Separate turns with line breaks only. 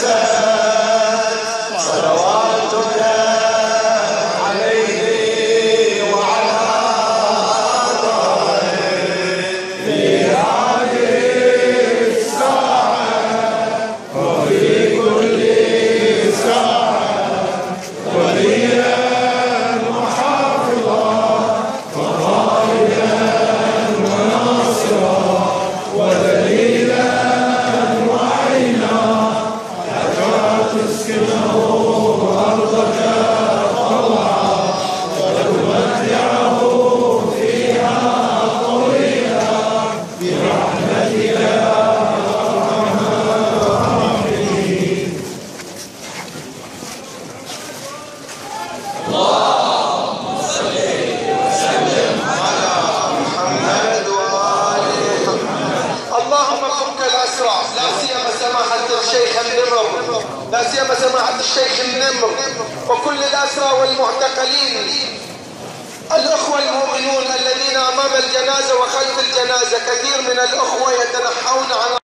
Yes, sir. برحمتك يا أرحم الراحمين اللهم صل وسلم
على محمد وآل محمد اللهم قمك الأسرع لا سيما سماحة الشيخ النمر. لا سيما سماحة الشيخ النمر. وكل الأسرى والمعتقلين. الأخوة المؤمنين. أمام الجنازة وخلف الجنازة. كثير من الأخوة يتنحون على